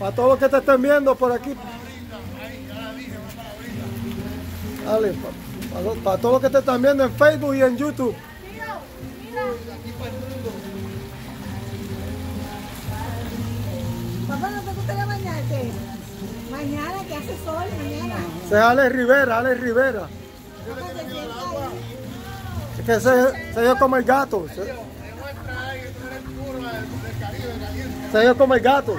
Para todos los que te estén viendo por aquí. Dale, para, todos los que te están viendo en Facebook y en YouTube. Papá, ¿no te gustaría bañarte? Mañana que hace sol, mañana. Se Ale Rivera, Ale Rivera. Es que se, se dio como el gato. Se, se dio como el gato.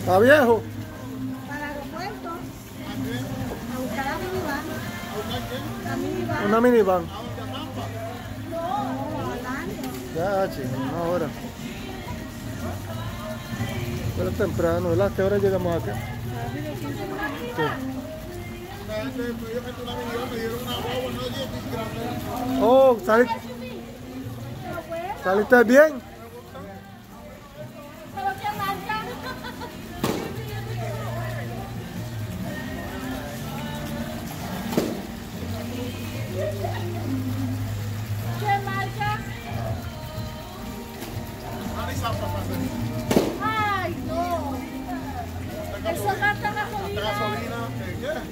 ¿Está viejo? Para el aeropuerto. A buscar la minivan. La minivan. Una minivan. No, Ya, chico, una hora. Pero es temprano, ¿verdad? ¿Qué hora llegamos acá? Sí. Oh, sali- ¿saliste bien? ¿Qué marca? Ay, no. Eso gasta gasolina.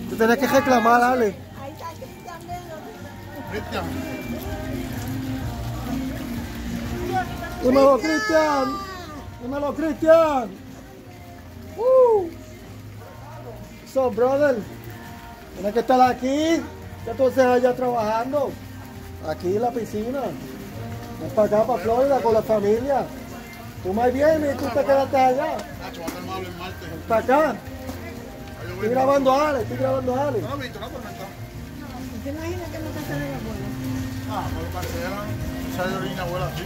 Tú tienes que reclamar, Ale. Ahí está Cristian Melo. Dímelo, Cristian. Dímelo, Cristian. Uh. So, brother. Tienes que estar aquí. ¿Qué tú haces allá trabajando? Aquí en la piscina. Ven para acá, para Florida, con la familia. Tú más vienes y tú te quedaste allá. Para acá. Estoy grabando a Ale, estoy grabando a Ale. ¿Te imaginas que no te sale la bola? Ah, pues parece que era, sale de orina, abuela, así.